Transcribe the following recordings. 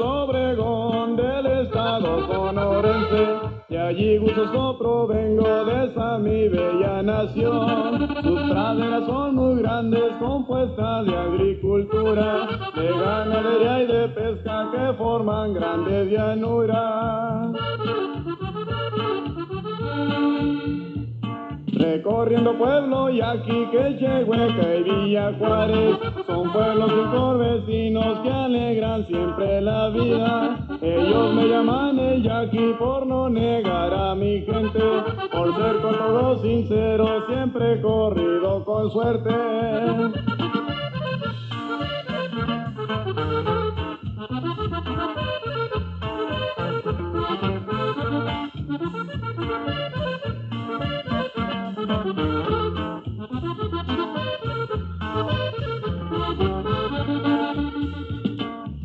Obregón del estado sonorense. Y allí gustoso provengo de esa mi bella nación sus praderas son muy grandes, compuestas de agricultura, de ganadería y de pesca que forman grandes llanuras. Recorriendo pueblo y aquí que Chehueca y Villa Juárez son pueblos y vecinos que alegran siempre la vida. Ellos me llaman el yaqui por no negar a mi gente, por ser con todo sincero, siempre corrido con suerte.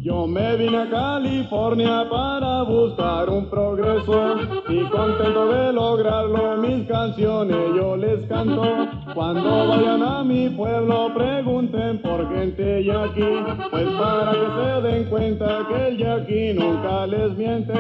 Yo me vine a California para buscar un progreso y contento de lograrlo mis canciones yo les canto. Cuando vayan a mi pueblo pregunten por gente yaqui, pues para que se den cuenta que el yaqui nunca les miente.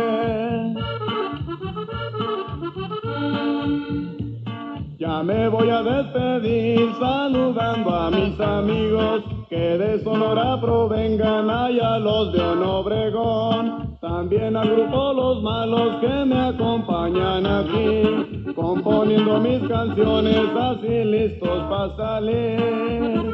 Ya me voy a despedir saludando a mis amigos que de Sonora provengan allá los de Onobregón. También al grupo Los Malos que me acompañan aquí, componiendo mis canciones así listos para salir.